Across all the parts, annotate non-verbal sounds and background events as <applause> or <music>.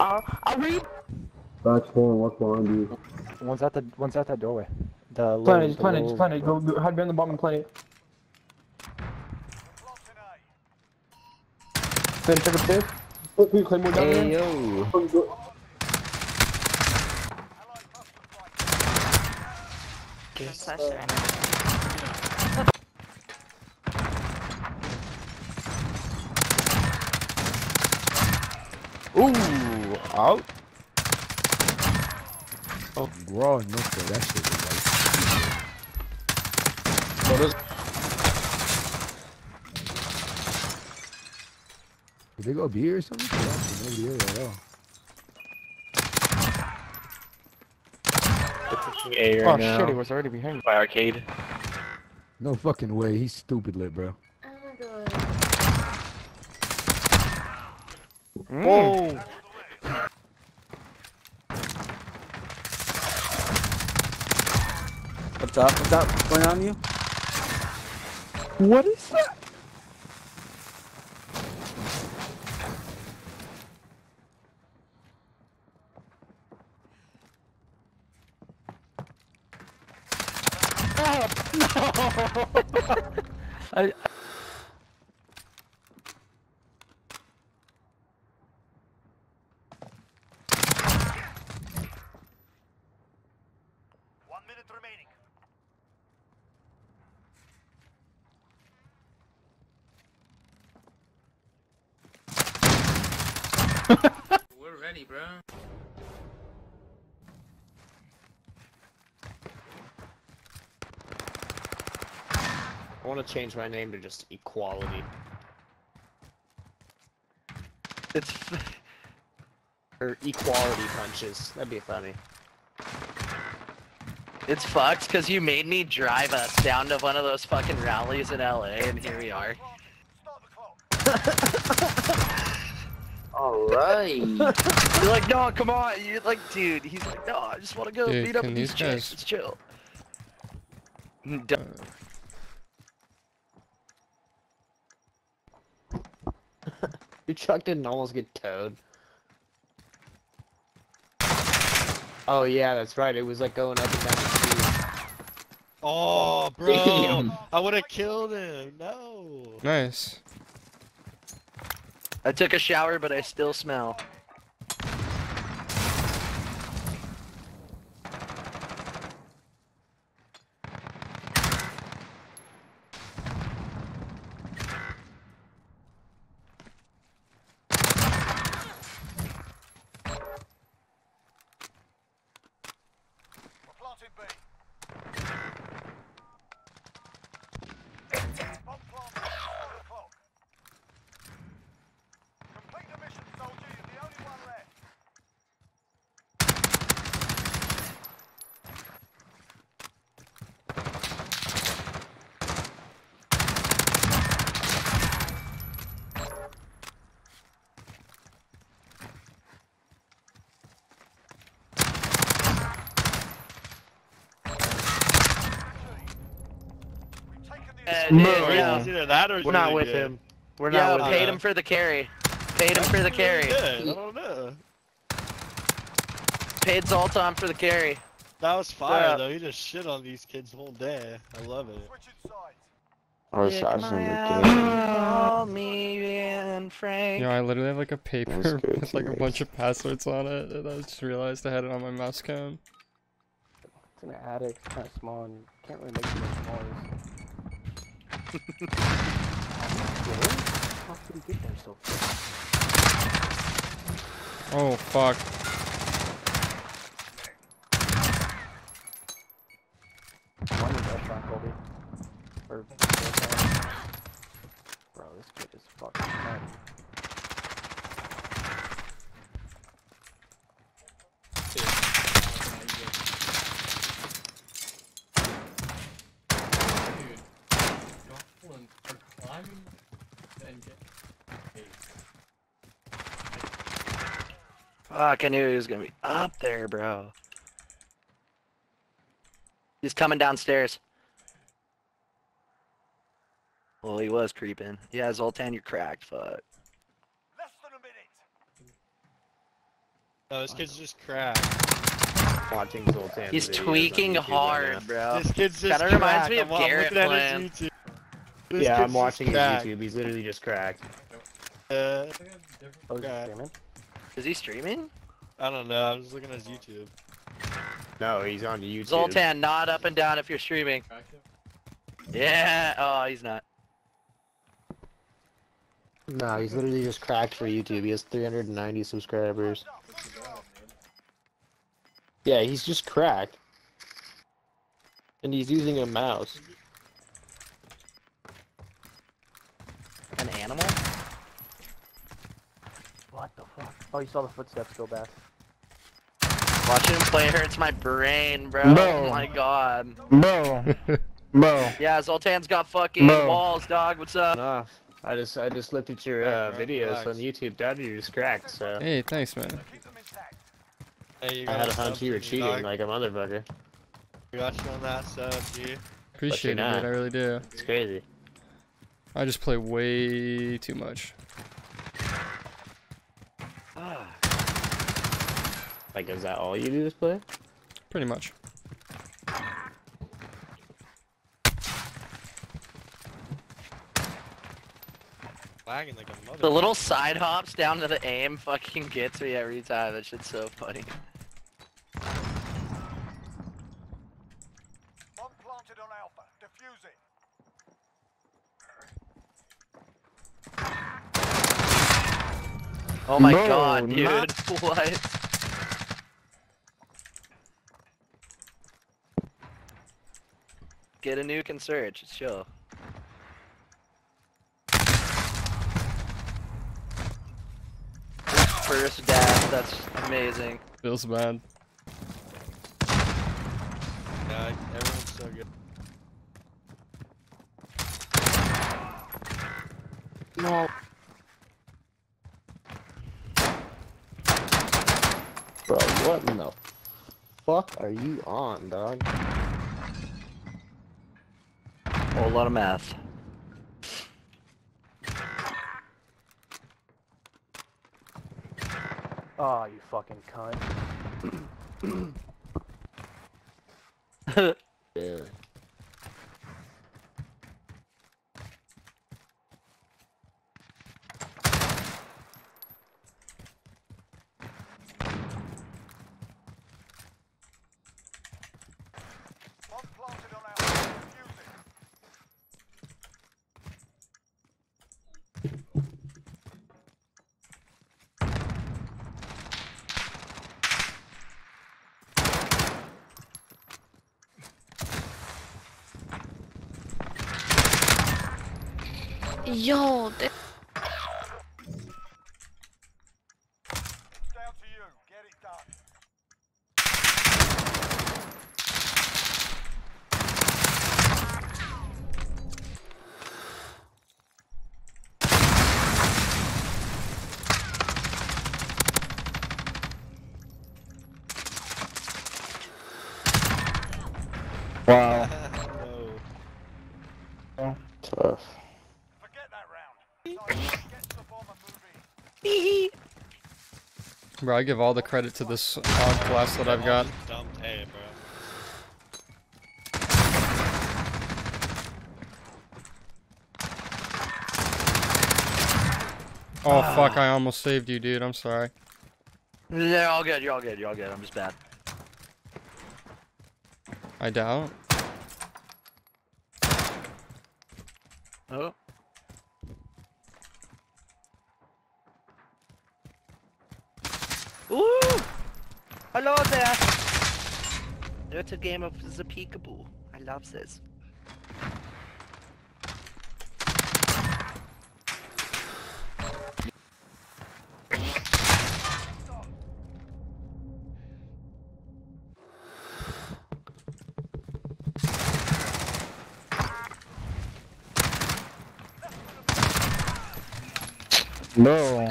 I'll, I'll read. Back spawn, what's behind you? One's at the one's at that doorway. The Planet, low- just the planet, low- just planet. Go, go hide behind the bomb and planet. Then check upstairs. Put, oh, put Claymore down Hey there. yo. Oh, Guess Ooh, out. Oh, raw no sir, that shit was like. Did they go B or something? I don't nobody at all. A Oh now. shit, he um, was already behind me. By arcade. No fucking way. He's stupid lit, bro. Oh my god. Whoa. Up? What's up? What's going on you? What is that? <laughs> <laughs> I, One We're ready, bro. I want to change my name to just Equality. It's <laughs> Or Equality Punches. That'd be funny. it's fucked because you made me drive us down to one of those fucking rallies in LA, and here we are. Alright. <laughs> You're like, no, come on. You're like, dude. He's like, no, I just want to go Dude, meet up can with these these chicks. guys- It's chill. <laughs> Your truck didn't almost get towed. Oh yeah, that's right. It was like going up and down the street. Oh, <laughs> bro. Damn. I would have killed him. No. Nice. I took a shower, but I still smell. Planting B. Bomb plant. Start the clock. Complete the mission, soldier. You're the only one left. We've taken the Move. dude, Yeah, yeah. it's either that or We're not with good. him. We're Yeah, not with paid him. him for the carry. Paid him for the carry. Good. I don't know. Paid Zoltan for the carry. That was fire Yeah. though. He just shit on these kids the whole day. I love it. switching sides. Or Kick assassin my the ass, game. Call me and Frank. Yo, I literally have like a paper <laughs> with like a bunch of passwords on it, and I just realized I had it on my mouse cam. It's in an attic, it's kind of small, and you can't really make too much noise. How did he get there so fast? Oh fuck. One is restaurant, Colby. Or Bro, this kid is fucking nuts. Fuck, I knew he was gonna be up there, bro. He's coming downstairs. Well, he was creeping. Yeah, Zoltan, you're cracked. Fuck. Less than a minute. No, this kid's just cracked. Watching Zoltan. He's videos on tweaking YouTube right hard, bro. This kid's just Kinda reminds me of I'm, I'm Garrett looking playing. YouTube. This Yeah, I'm watching his cracked. YouTube. He's literally just cracked. Uh, Oh, he's Okay. Streaming? Is he streaming? I don't know. I'm just looking at his YouTube. No, he's on YouTube. Zoltan, nod up and down if you're streaming. Yeah. Oh, he's not. No, he's literally just cracked for YouTube. He has 390 subscribers. Yeah, he's just cracked. And he's using a mouse. An animal? What the fuck? Oh, you saw the footsteps go back. Watching him play hurts my brain, bro. Bro. Oh my god. Bro. <laughs> Bro. Yeah, Zoltan's got fucking Bro. walls, dog. What's up? Enough. I just I just looked at your uh, Right, right, videos relax. on YouTube. Dad, you're just cracked. So Hey, thanks, man. Keep them intact. Hey, you I had a a hunch you were cheating dog. like a motherfucker. I got you on that sub, G. Appreciate it, not. dude. I really do. It's crazy. I just play way too much. Like, is that all you do this play? Pretty much. Lagging like a mother. The little side hops down to the aim fucking gets me every time. That shit's so funny. Bomb planted on Alpha. Defuse it. Oh my No, god, dude. not- <laughs> What? Get a nuke and search. It's chill. First dash, that's amazing. Feels bad. Yeah, everyone's so good. No. Bro, what in the fuck are you on, dog? Whole lot of math. Oh, you fucking cunt. <laughs> Yo, It's down to you. Get it done. Wow. no. Tough. Forget that round. Sergeant, get to the bomb and move in. Bro, I give all the credit to this AUG class that I've got. Dumped A, bro. Oh fuck, I almost saved you, dude. I'm sorry. You're all good, you're all good, you're all good. I'm just bad. I doubt. Oh. Ooh! Hello there! It's a game of the peekaboo. I love this. Bro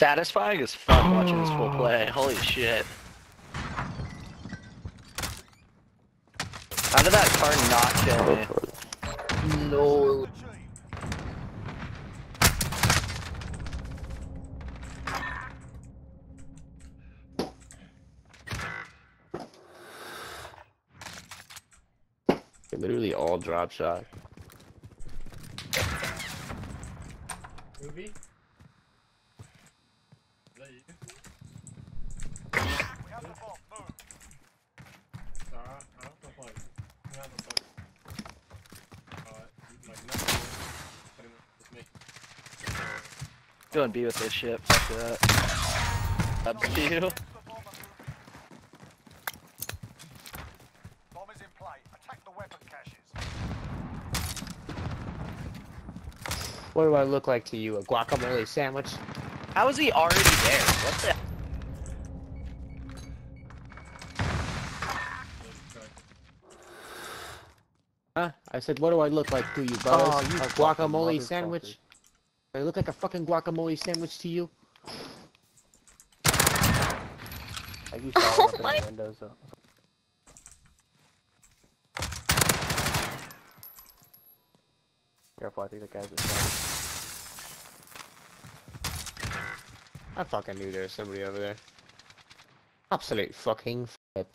satisfying as fuck watching this full <sighs> play. Holy shit. How did that car not kill me? No. Literally all drop shot. Movie? We have the bomb. Move. Go and be with this shit. Fuck that. Up to you. The bomb and move in. Bomb is in play. Attack the weapon caches. What do I look like to you? A guacamole sandwich? How is he already there? What the? Huh? I said, what do I look like to you, Buzz? Oh, you a guacamole sandwich? Do I look like a fucking guacamole sandwich to you? Like you saw it up in so. Careful, I think the guy's inside. I fucking knew there was somebody over there. Absolute fucking f***.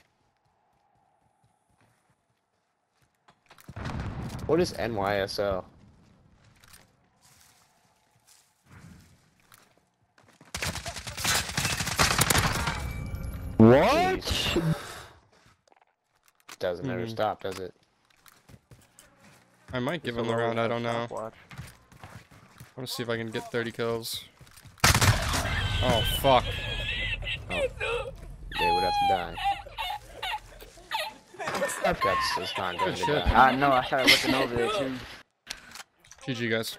What is NYSL? What? <sighs> Doesn't ever Mhm. stop, does it? I might give him Just a round, I don't know. stopwatch. I want to see if I can get 30 kills. Oh, fuck. Oh. They would have to die. That's just not going Good to shit. die. I know, I started looking over there too. GG, guys.